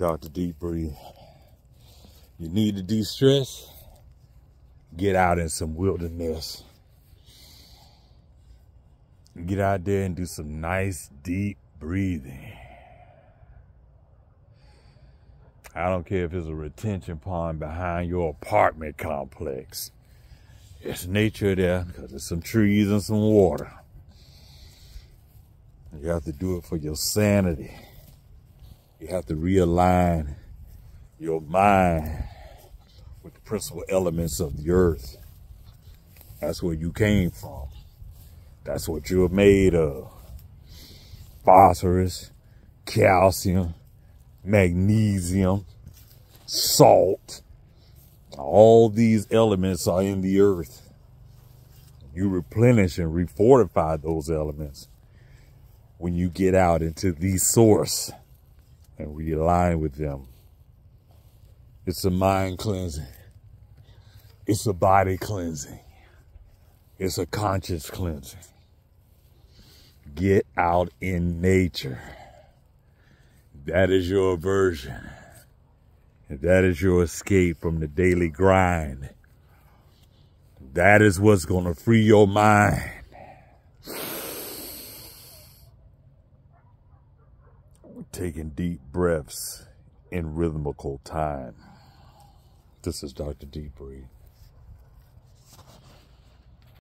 Dr. Deep Breathe. You need to de-stress? Get out in some wilderness. Get out there and do some nice deep breathing. I don't care if it's a retention pond behind your apartment complex. It's nature there because there's some trees and some water. You have to do it for your sanity. You have to realign your mind with the principal elements of the earth. That's where you came from. That's what you're made of. Phosphorus, calcium, magnesium, salt. All these elements are in the earth. You replenish and refortify those elements when you get out into the source and realign with them. It's a mind cleansing. It's a body cleansing. It's a conscious cleansing. Get out in nature. That is your aversion. That is your escape from the daily grind. That is what's going to free your mind. Taking deep breaths in rhythmical time. This is Dr. Deep Breathe.